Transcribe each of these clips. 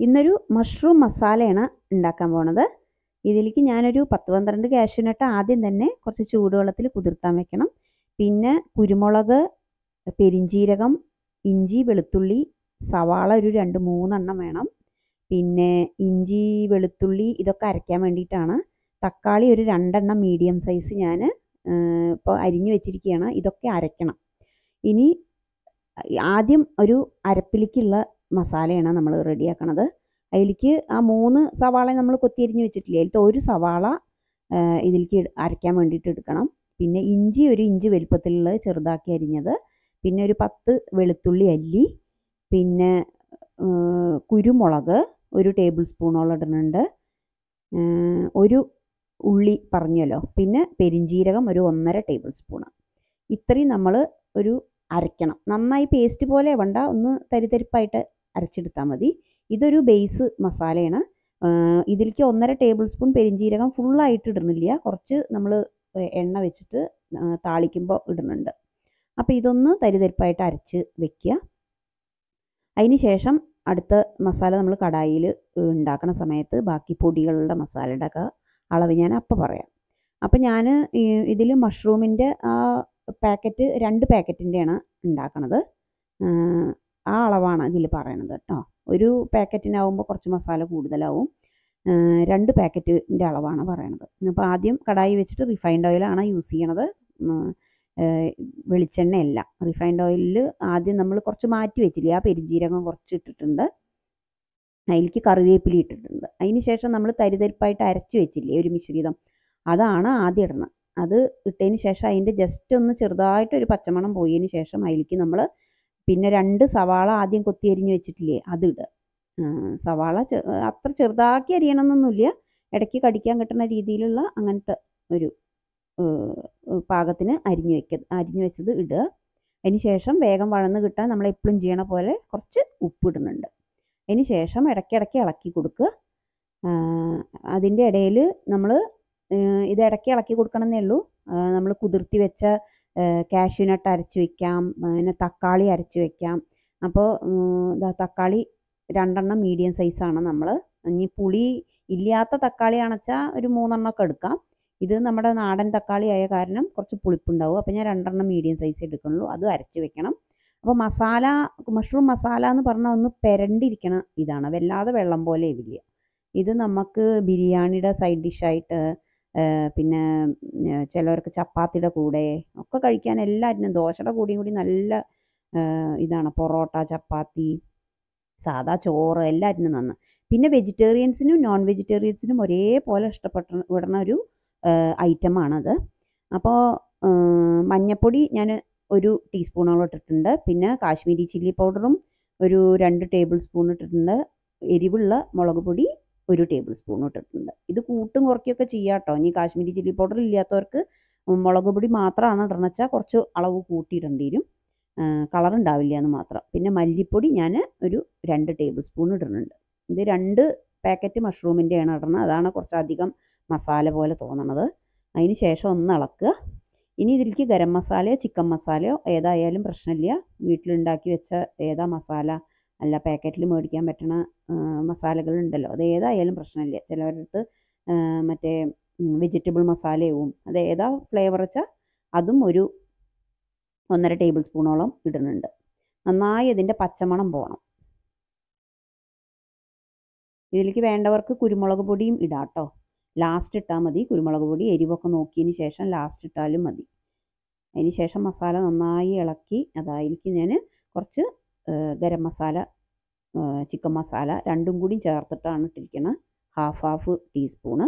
ഇന്നൊരു മഷ്റൂം മസാലയാണ് ഉണ്ടാക്കാൻ പോണത്. ഇതിലേക്ക് ഞാനൊരു പത്ത് പന്ത്രണ്ട് കാഷ്യൂനട്ട് ആദ്യം തന്നെ കുറച്ച് ചൂടുവെള്ളത്തിൽ കുതിർത്താൻ വെക്കണം. പിന്നെ കുരുമുളക് പെരിഞ്ചീരകം ഇഞ്ചി വെളുത്തുള്ളി സവാള ഒരു രണ്ട് മൂന്നെണ്ണം വേണം. പിന്നെ ഇഞ്ചി വെളുത്തുള്ളി ഇതൊക്കെ അരയ്ക്കാൻ വേണ്ടിയിട്ടാണ്. തക്കാളി ഒരു രണ്ടെണ്ണം മീഡിയം സൈസ് ഞാൻ ഇപ്പോൾ അരിഞ്ഞു വെച്ചിരിക്കുകയാണ് ഇതൊക്കെ അരയ്ക്കണം. ഇനി ആദ്യം ഒരു അരപ്പിലേക്കുള്ള മസാലയാണ് നമ്മൾ റെഡിയാക്കണത്. അതിലേക്ക് ആ മൂന്ന് സവാള നമ്മൾ കൊത്തിയരിഞ്ഞ് വെച്ചിട്ടില്ലേ? അതിലത്തെ ഒരു സവാള ഇതിലേക്ക് അരയ്ക്കാൻ വേണ്ടിയിട്ട് എടുക്കണം. പിന്നെ ഇഞ്ചി ഒരു ഇഞ്ച് വലുപ്പത്തിലുള്ള ചെറുതാക്കി അരിഞ്ഞത്. പിന്നെ ഒരു പത്ത് വെളുത്തുള്ളി അല്ലി. പിന്നെ കുരുമുളക് ഒരു ടേബിൾ സ്പൂണോളം ഇടുന്നുണ്ട്. ഒരു ഉള്ളി പറഞ്ഞല്ലോ. പിന്നെ പെരിഞ്ജീരകം ഒരു ഒന്നര ടേബിൾ സ്പൂണ്. ഇത്രയും നമ്മൾ ഒരു അരയ്ക്കണം. നന്നായി പേസ്റ്റ് പോലെ വേണ്ട. ഒന്ന് തരിതരിപ്പായിട്ട് അരച്ചെടുത്താൽ മതി. ഇതൊരു ബേസ് മസാലയാണ്. ഇതിലേക്ക് ഒന്നര ടേബിൾ സ്പൂൺ പെരിഞ്ജീരകം ഫുള്ളായിട്ട് ഇടുന്നില്ല. കുറച്ച് നമ്മൾ എണ്ണ വെച്ചിട്ട് താളിക്കുമ്പോൾ ഇടുന്നുണ്ട്. അപ്പോൾ ഇതൊന്ന് തരിതരിപ്പായിട്ട് അരച്ച് വെക്കുക. അതിന് ശേഷം അടുത്ത മസാല നമ്മൾ കടായിൽ ഉണ്ടാക്കുന്ന സമയത്ത് ബാക്കി പൊടികളുടെ മസാല ഉണ്ടാക്കുക അളവ് ഞാൻ അപ്പോൾ പറയാം. അപ്പോൾ ഞാൻ ഇതിൽ മഷ്റൂമിന്റെ ആ പാക്കറ്റ് രണ്ട് പാക്കറ്റിന്റെയാണ് ഉണ്ടാക്കണത്. ആ അളവാണ് ഇതിൽ പറയണത് കേട്ടോ. ഒരു പാക്കറ്റിനാവുമ്പോൾ കുറച്ച് മസാല കൂടുതലാവും. രണ്ട് പാക്കറ്റിന്റെ അളവാണ് പറയണത്. അപ്പോൾ ആദ്യം കടായി വെച്ചിട്ട് റിഫൈൻഡ് ഓയിലാണ് യൂസ് ചെയ്യണത്. വെളിച്ചെണ്ണയല്ല. റിഫൈൻഡ് ഓയിലിൽ ആദ്യം നമ്മൾ കുറച്ച് മാറ്റി വെച്ചില്ലേ ആ പെരിഞ്ജീരകം കുറച്ച് ഇട്ടിട്ടുണ്ട്. അതിലേക്ക് കറിവേപ്പില ഇട്ടിട്ടുണ്ട്. അതിന് ശേഷം നമ്മൾ തരിതരിപ്പായിട്ട് അരച്ച് വെച്ചില്ലേ ഒരു മിശ്രിതം. അതാണ് ആദ്യം ഇടുന്നത് അത് ഇട്ടതിന് ശേഷം അതിന്റെ ജസ്റ്റ് ഒന്ന് ചെറുതായിട്ട് ഒരു പച്ചമണം പോയതിന് ശേഷം അതിലേക്ക് നമ്മൾ പിന്നെ രണ്ട് സവാള ആദ്യം കൊത്തി അരിഞ്ഞ് വെച്ചിട്ടില്ലേ അത് സവാള അത്ര ചെറുതാക്കി അരിയണമെന്നൊന്നുമില്ല ഇടയ്ക്ക് കടിക്കാൻ കിട്ടുന്ന രീതിയിലുള്ള അങ്ങനത്തെ ഒരു പാകത്തിന് അരിഞ്ഞു വെക്ക അരിഞ്ഞു വെച്ചത് ഇടുക. അതിന് ശേഷം വേഗം വഴന്ന് കിട്ടാൻ നമ്മൾ എപ്പോഴും ചെയ്യണ പോലെ കുറച്ച് ഉപ്പ് ഇടുന്നുണ്ട്. അതിന് ശേഷം ഇടയ്ക്കിടയ്ക്ക് ഇളക്കി കൊടുക്കുക. അതിന്റെ ഇടയിൽ നമ്മൾ ഇത് ഇടയ്ക്ക് ഇളക്കി കൊടുക്കണമെന്നേ ഉള്ളൂ. നമ്മൾ കുതിർത്തി വെച്ച കാഷ്യൂനട്ട് അരച്ച് വയ്ക്കാം പിന്നെ തക്കാളി അരച്ച് വയ്ക്കാം അപ്പോൾ തക്കാളി രണ്ടെണ്ണം മീഡിയം സൈസാണ് നമ്മൾ ഇനി പുളി ഇല്ലാത്ത തക്കാളി ആണെച്ചാൽ ഒരു മൂന്നെണ്ണമൊക്കെ എടുക്കാം. ഇത് നമ്മുടെ നാടൻ തക്കാളി ആയ കാരണം കുറച്ച് പുളിപ്പുണ്ടാവും. അപ്പോൾ ഞാൻ രണ്ടെണ്ണം മീഡിയം സൈസ് എടുക്കുള്ളൂ അത് അരച്ച് വെക്കണം. അപ്പോൾ മസാല മഷ്റൂം മസാല എന്ന് പറഞ്ഞാൽ ഒന്ന് പെരണ്ടിരിക്കണ ഇതാണ്. വല്ലാതെ വെള്ളം പോലെ ഇല്ല ഇത് നമുക്ക് ബിരിയാണിയുടെ സൈഡ് ഡിഷായിട്ട് പിന്നെ ചിലവർക്ക് ചപ്പാത്തിയുടെ കൂടെ ഒക്കെ കഴിക്കാൻ എല്ലാറ്റിനും ദോശയുടെ കൂടെയും കൂടി നല്ല ഇതാണ് പൊറോട്ട ചപ്പാത്തി സാദാ ചോറ് എല്ലാറ്റിനും നന്ന്. പിന്നെ വെജിറ്റേറിയൻസിനും നോൺ വെജിറ്റേറിയൻസിനും ഒരേപോലെ ഇഷ്ടപ്പെട്ട വിടുന്ന ഒരു ഐറ്റമാണത്. അപ്പോൾ മഞ്ഞപ്പൊടി ഞാൻ ഒരു ടീസ്പൂണോളം ഇട്ടിട്ടുണ്ട്. പിന്നെ കാശ്മീരി ചില്ലി പൗഡറും ഒരു രണ്ട് ടേബിൾ സ്പൂൺ ഇട്ടിട്ടുണ്ട്. എരിവുള്ള മുളക് പൊടി ഒരു ടേബിൾ സ്പൂൺ ഇട്ടിട്ടുണ്ട്. ഇത് കൂട്ടും കുറയ്ക്കുകയൊക്കെ ചെയ്യാം കേട്ടോ ഇനി കാശ്മീരി ചില്ലി പൗഡർ ഇല്ലാത്തവർക്ക് മുളക് പൊടി മാത്രമാണ് ഇടണം വെച്ചാൽ കുറച്ച് അളവ് കൂട്ടിയിടേണ്ടി വരും. കളർ ഉണ്ടാവില്ല എന്ന് മാത്രം. പിന്നെ മല്ലിപ്പൊടി ഞാൻ ഒരു രണ്ട് ടേബിൾ സ്പൂൺ ഇടുന്നുണ്ട്. ഇത് രണ്ട് പാക്കറ്റ് മഷ്റൂമിന്റെയാണ് ഇടണം അതാണ് കുറച്ചധികം മസാല പോലെ തോന്നണത്. അതിന് ശേഷം ഒന്ന് ഇളക്കുക. ഇനി ഇതിലേക്ക് ഗരം മസാലയോ ചിക്കൻ മസാലയോ ഏതായാലും പ്രശ്നമില്ല. വീട്ടിലുണ്ടാക്കി വെച്ച ഏതാ മസാല അല്ല പാക്കറ്റിൽ മേടിക്കാൻ പറ്റണ മസാലകളുണ്ടല്ലോ. അത് ഏതായാലും പ്രശ്നമില്ല. ചിലവരടുത്ത് മറ്റേ വെജിറ്റബിൾ മസാലയും അത് ഏതാ ഫ്ലേവർ വെച്ചാൽ അതും ഒരു ഒന്നര ടേബിൾ സ്പൂണോളം ഇടുന്നുണ്ട്. നന്നായി ഇതിന്റെ പച്ചമണം പോകണം ഇതിലേക്ക് വേണ്ടവർക്ക് കുരുമുളക് പൊടിയും ഇടാം കേട്ടോ ലാസ്റ്റ് ഇട്ടാൽ മതി. കുരുമുളക് പൊടി എരിവൊക്കെ നോക്കിയതിന് ശേഷം ലാസ്റ്റ് ഇട്ടാലും മതി. അതിന് ശേഷം മസാല നന്നായി ഇളക്കി അതായിരിക്കും ഞാൻ കുറച്ച് ഗരം മസാല ചിക്കൻ മസാല രണ്ടും കൂടി ചേർത്തിട്ടാണ് ഇട്ടിരിക്കുന്നത് ഹാഫ് ഹാഫ് ടീസ്പൂണ്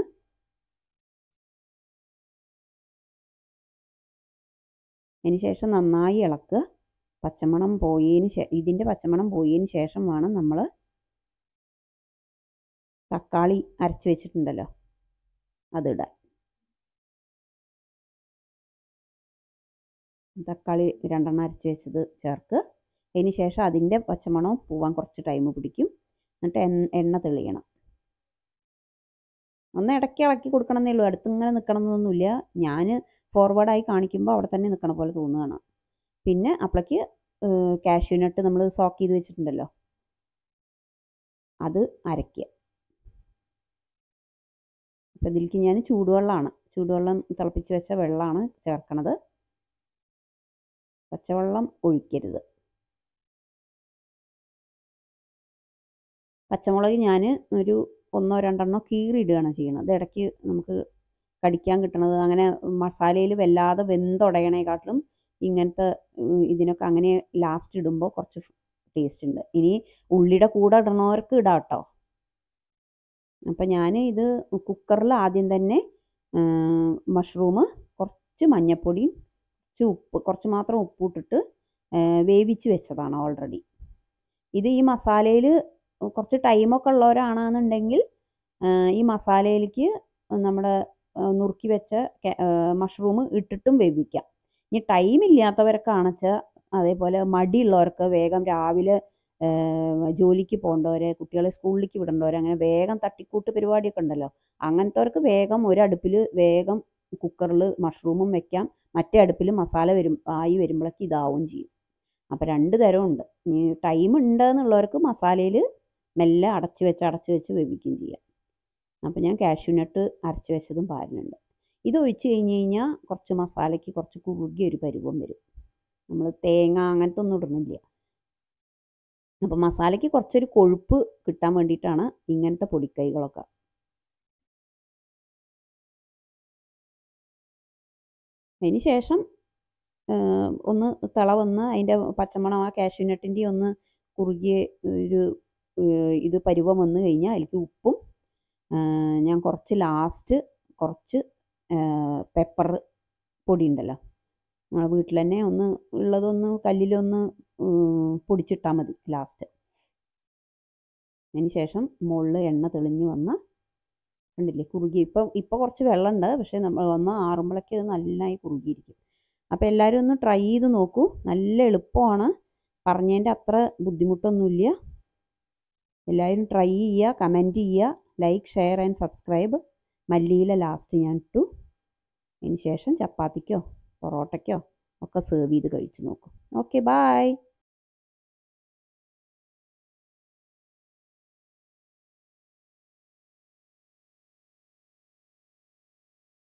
ശേഷം നന്നായി ഇളക്കുക പച്ചമണം പോയതിന് ശേഷം ഇതിന്റെ പച്ചമണം പോയതിന് ശേഷം വേണം നമ്മൾ തക്കാളി അരച്ച് വെച്ചിട്ടുണ്ടല്ലോ അതിടാൻ. തക്കാളി രണ്ടെണ്ണം അരച്ച് വെച്ചത് ചേർക്ക്. അതിന് ശേഷം അതിന്റെ പച്ചമണം പോവാൻ കുറച്ച് ടൈം പിടിക്കും. എന്നിട്ട് എണ്ണ തെളിയണം. ഒന്ന് ഇടയ്ക്ക് ഇളക്കി കൊടുക്കണം എന്നേ ഉള്ളൂ അടുത്തിങ്ങനെ നിൽക്കണം എന്നൊന്നുമില്ല ഞാൻ ഫോർവേഡായി കാണിക്കുമ്പോൾ അവിടെ തന്നെ നിൽക്കണ പോലെ തോന്നുകയാണ് പിന്നെ അപ്പോഴേക്ക് കാഷ്യൂനട്ട് നമ്മൾ സോക്ക് ചെയ്ത് വെച്ചിട്ടുണ്ടല്ലോ. അത് അരയ്ക്കുക. അപ്പോൾ ഇതിലേക്ക് ഞാൻ ചൂടുവെള്ളമാണ്. ചൂടുവെള്ളം തിളപ്പിച്ച് വെച്ച വെള്ളമാണ് ചേർക്കണത്. പച്ചവെള്ളം ഒഴിക്കരുത്. പച്ചമുളക് ഞാൻ ഒരു ഒന്നോ രണ്ടെണ്ണോ കീറിയിടുകയാണ് ചെയ്യുന്നത്. ഇടയ്ക്ക് നമുക്ക് കടിക്കാൻ കിട്ടണത് അങ്ങനെ മസാലയിൽ വല്ലാതെ വെന്തുടയണേക്കാട്ടിലും ഇങ്ങനത്തെ ഇതിനൊക്കെ അങ്ങനെ ലാസ്റ്റ് ഇടുമ്പോൾ കുറച്ച് ടേസ്റ്റ് ഉണ്ട്. ഇനി ഉള്ളിയുടെ കൂടെ ഇടണവർക്ക് ഇടാം കേട്ടോ അപ്പം ഞാൻ ഇത് കുക്കറിൽ ആദ്യം തന്നെ മഷ്റൂം കുറച്ച് മഞ്ഞൾപ്പൊടിയും കുറച്ച് ഉപ്പ് കുറച്ച് മാത്രം ഉപ്പ് ഇട്ടിട്ട് വേവിച്ച് വെച്ചതാണ് ഓൾറെഡി ഇത് ഈ മസാലയിൽ കുറച്ച് ടൈമൊക്കെ ഉള്ളവരാണെന്നുണ്ടെങ്കിൽ ഈ മസാലയിലേക്ക് നമ്മുടെ നുറുക്കി വെച്ച മഷ്റൂം ഇട്ടിട്ടും വേവിക്കാം. ഇനി ടൈം ഇല്ലാത്തവരൊക്കെ ആണെച്ചാൽ അതേപോലെ മടിയുള്ളവർക്ക് വേഗം രാവിലെ ജോലിക്ക് പോകേണ്ടവർ കുട്ടികളെ സ്കൂളിലേക്ക് വിടേണ്ടവർ അങ്ങനെ വേഗം തട്ടിക്കൂട്ട് പരിപാടിയൊക്കെ ഉണ്ടല്ലോ. അങ്ങനത്തെവർക്ക് വേഗം ഒരടുപ്പിൽ വേഗം കുക്കറിൽ മഷ്റൂമും വെക്കാം. മറ്റേ അടുപ്പിൽ മസാല വരും ആയി വരുമ്പോഴേക്ക് ഇതാവും ചെയ്യും. അപ്പോൾ രണ്ട് തരമുണ്ട്. ഇനി ടൈം ഉണ്ട് എന്നുള്ളവർക്ക് മസാലയിൽ മെല്ലെ അടച്ചു വെച്ച് അടച്ചു വെച്ച് വേവിക്കുകയും ചെയ്യാം. അപ്പോൾ ഞാൻ കാഷ്യൂനട്ട് അരച്ച് വെച്ചതും പാരുന്നുണ്ട്. ഇത് ഒഴിച്ച് കഴിഞ്ഞ് കഴിഞ്ഞാൽ കുറച്ച് മസാലയ്ക്ക് കുറച്ച് കുറുകിയ ഒരു പരുവം വരും. നമ്മൾ തേങ്ങ അങ്ങനത്തെ ഒന്നും ഇടുന്നില്ല. അപ്പോൾ മസാലയ്ക്ക് കുറച്ചൊരു കൊഴുപ്പ് കിട്ടാൻ വേണ്ടിയിട്ടാണ് ഇങ്ങനത്തെ പൊടിക്കൈകളൊക്കെ. അതിന് ശേഷം ഒന്ന് തിള വന്ന് അതിന്റെ പച്ചമണം ആ കാഷ്യൂനട്ടിന്റെ ഒന്ന് കുറുകിയ ഒരു ഇത് പരുവം വന്നു കഴിഞ്ഞാൽ അതിലേക്ക് ഉപ്പും ഞാൻ കുറച്ച് ലാസ്റ്റ് കുറച്ച് പെപ്പർ പൊടി ഉണ്ടല്ലോ നമ്മളെ വീട്ടിൽ തന്നെ ഒന്ന് ഉള്ളതൊന്ന് കല്ലിലൊന്ന് പൊടിച്ചിട്ടാൽ മതി ലാസ്റ്റ് അതിന് ശേഷം മുകളിൽ എണ്ണ തെളിഞ്ഞ് വന്ന കണ്ടില്ലേ കുറുകി ഇപ്പം ഇപ്പോൾ കുറച്ച് വെള്ളമുണ്ട് പക്ഷേ നമ്മൾ വന്ന് ആറുമ്പോഴേക്ക് അത് നന്നായി കുറുകിയിരിക്കും. അപ്പോൾ എല്ലാവരും ഒന്ന് ട്രൈ ചെയ്ത് നോക്കൂ. നല്ല എളുപ്പമാണ്. പറഞ്ഞതിന്റെ അത്ര ബുദ്ധിമുട്ടൊന്നുമില്ല എല്ലാവരും ട്രൈ ചെയ്യുക കമന്റ് ചെയ്യുക ലൈക്ക് ഷെയർ ആൻഡ് സബ്സ്ക്രൈബ് മല്ലിയില ലാസ്റ്റ് ഞാൻ ഇട്ടു. അതിന് ശേഷം ചപ്പാത്തിക്കോ പൊറോട്ടയ്ക്കോ ഒക്കെ സെർവ് ചെയ്ത് കഴിച്ചു നോക്കും. Okay bye